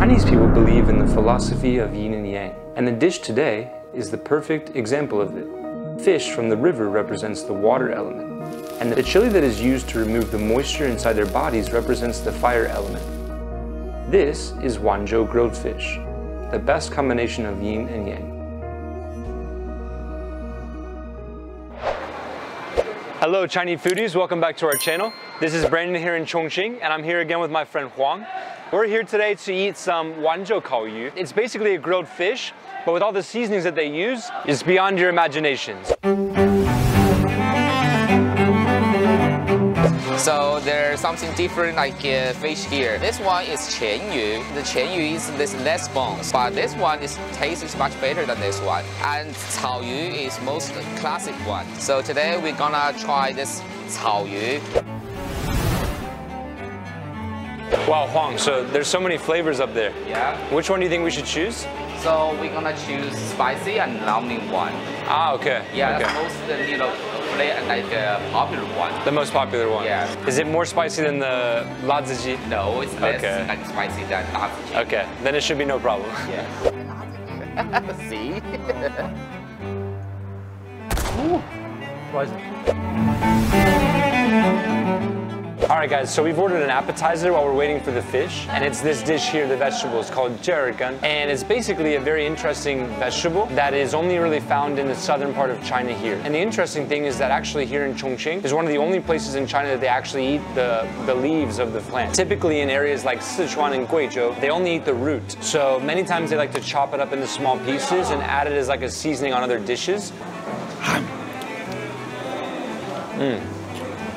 Chinese people believe in the philosophy of yin and yang, and the dish today is the perfect example of it. Fish from the river represents the water element, and the chili that is used to remove the moisture inside their bodies represents the fire element. This is Wanzhou grilled fish, the best combination of yin and yang. Hello Chinese foodies, welcome back to our channel. This is Brandon here in Chongqing and I'm here again with my friend Huang. We're here today to eat some Wanzhou Kaoyu. It's basically a grilled fish, but with all the seasonings that they use, it's beyond your imaginations. So there's something different like uh, fish here. This one is qianyu. The qianyu is this less bones, but this one is taste is much better than this one. And caoyu is most classic one. So today we're gonna try this caoyu. Wow, Huang, so there's so many flavors up there. Yeah. Which one do you think we should choose? So we're gonna choose spicy and numbing one. Ah, okay. Yeah, okay. that's most uh, you know like uh, popular one. The most popular one? Yeah. Is it more spicy than the laziji? No, it's less Okay. like spicy than dazi. Okay, then it should be no problem. Yeah. See? All right guys, so we've ordered an appetizer while we're waiting for the fish, and it's this dish here, the vegetable, it's called zhe'ergen, and it's basically a very interesting vegetable that is only really found in the southern part of China here. And the interesting thing is that actually here in Chongqing is one of the only places in China that they actually eat the, the leaves of the plant. Typically in areas like Sichuan and Guizhou, they only eat the root. So many times they like to chop it up into small pieces and add it as like a seasoning on other dishes.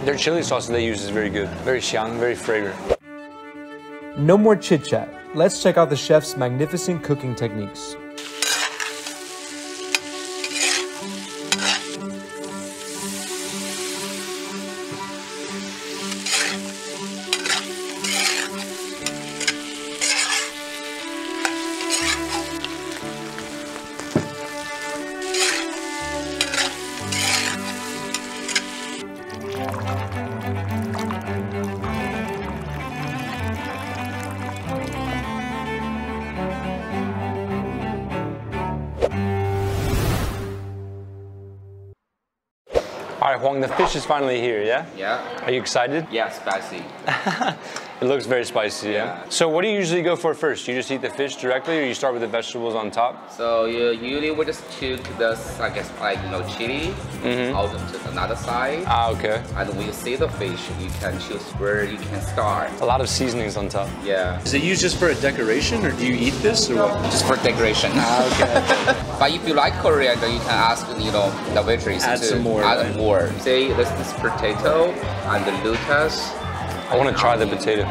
Their chili sauce they use is very good. Very xiang, very fragrant. No more chit chat. Let's check out the chef's magnificent cooking techniques. Right, Huang, the fish is finally here, yeah? Yeah. Are you excited? Yeah, spicy. It looks very spicy, yeah? Yeah. So what do you usually go for first? You just eat the fish directly or you start with the vegetables on top? So you usually we just took the, I guess, like you know, chili out to another side, Ah, okay. and when you see the fish, you can choose where you can start. A lot of seasonings on top. Yeah, Is it used just for a decoration or do you eat this or what? just for decoration. Ah, okay. but if you like coriander, you can ask you know the waitress Add to some more, add right? more are. Say, there's this potato and the lotus. I want to try the potato.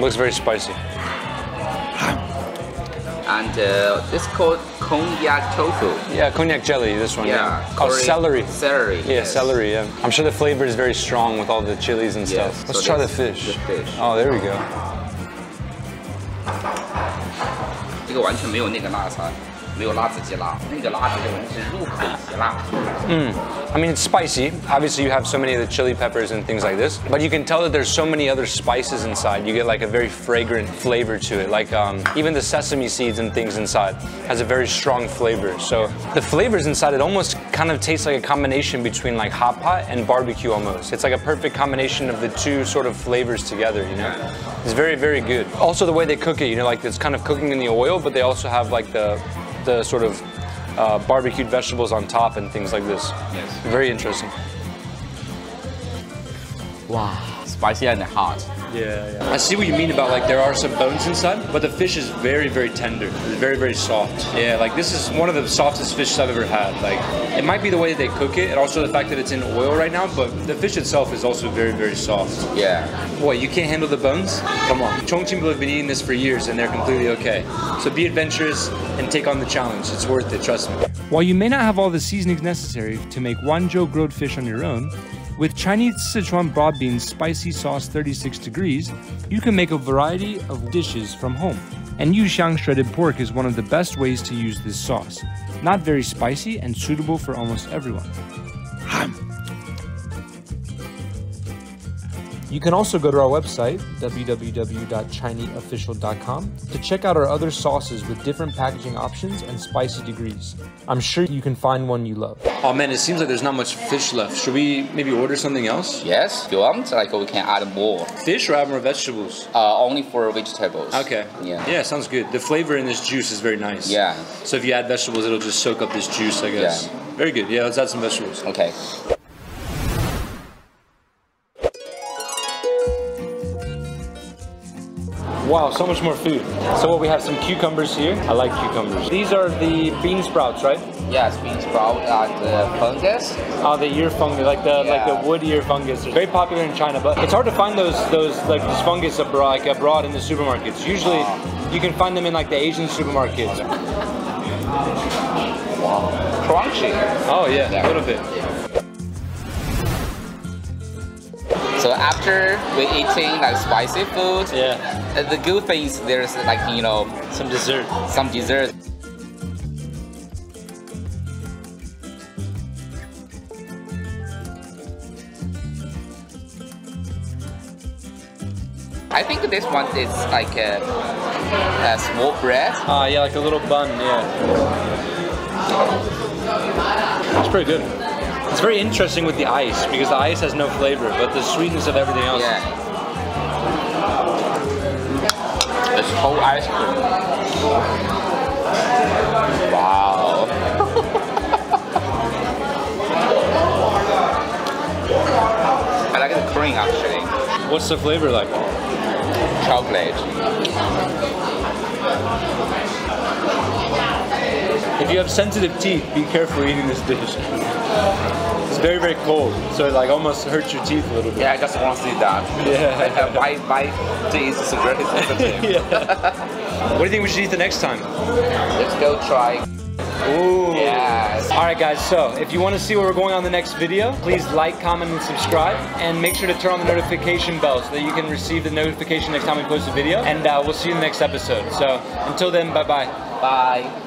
Looks very spicy. and uh, this called konjac tofu. Yeah, konjac jelly, this one. Yeah. yeah. Oh, celery. Celery. Yeah, yes. celery, yeah. I'm sure the flavor is very strong with all the chilies and yes. stuff. Let's so try the fish. the fish. Oh, there we go. 没有辣子鸡辣，那个辣子鸡是入口即辣。 I mean, it's spicy. Obviously, you have so many of the chili peppers and things like this, but you can tell that there's so many other spices inside. You get like a very fragrant flavor to it. Like um, even the sesame seeds and things inside has a very strong flavor. So the flavors inside it almost kind of taste like a combination between like hot pot and barbecue almost. It's like a perfect combination of the two sort of flavors together. You know, it's very very good. Also the way they cook it, you know, like it's kind of cooking in the oil, but they also have like the the sort of uh, barbecued vegetables on top and things like this. Yes. Very interesting. Wow, spicy and hot. Yeah, yeah. I see what you mean about like there are some bones inside, but the fish is very, very tender. It's very, very soft. Yeah, like this is one of the softest fish I've ever had. Like it might be the way that they cook it, and also the fact that it's in oil right now, but the fish itself is also very, very soft. Yeah. What, you can't handle the bones? Come on. Chongqing people have been eating this for years and they're completely okay. So be adventurous and take on the challenge. It's worth it, trust me. While you may not have all the seasonings necessary to make Wanzhou grilled fish on your own, with Chinese Sichuan broad beans spicy sauce 36 degrees, you can make a variety of dishes from home. And Yuxiang shredded pork is one of the best ways to use this sauce. Not very spicy and suitable for almost everyone. You can also go to our website, www.chineatofficial.com, to check out our other sauces with different packaging options and spicy degrees. I'm sure you can find one you love. Oh man, it seems like there's not much fish left. Should we maybe order something else? Yes, if you want, like we can add more. Fish or add more vegetables? Uh, only for vegetables. Okay. Yeah. Yeah, sounds good. The flavor in this juice is very nice. Yeah. So if you add vegetables, it'll just soak up this juice, I guess. Yeah. Very good. Yeah, let's add some vegetables. Okay. Wow, so much more food. So what we have some cucumbers here. I like cucumbers. These are the bean sprouts, right? Yes, bean sprout and uh, fungus. Oh, the ear fungus, like the like the wood ear fungus. They're very popular in China, but it's hard to find those those like this fungus abroad, like abroad in the supermarkets. Usually, you can find them in like the Asian supermarkets. wow, Crunchy. Oh yeah, Yeah. a little bit. So after we eating like spicy food, Yeah, uh, the good thing is there's like you know some dessert. some dessert. I think this one is like a, a small bread. Ah, yeah, like a little bun. Yeah, it's pretty good. It's very interesting with the ice because the ice has no flavor, but the sweetness of everything else. Yeah. It's whole ice cream. Wow. I like the cream actually. What's the flavor like? Chocolate. If you have sensitive teeth, be careful eating this dish. It's very, very cold, so it like almost hurts your teeth a little bit. Yeah, I just want to see that. Yeah. Uh, my my teeth is very sensitive. yeah. What do you think we should eat the next time? Let's go try. Ooh. Yes. All right, guys. So if you want to see where we're going on the next video, please like, comment, and subscribe, and make sure to turn on the notification bell so that you can receive the notification next time we post a video. And uh, we'll see you in the next episode. So until then, bye bye. Bye.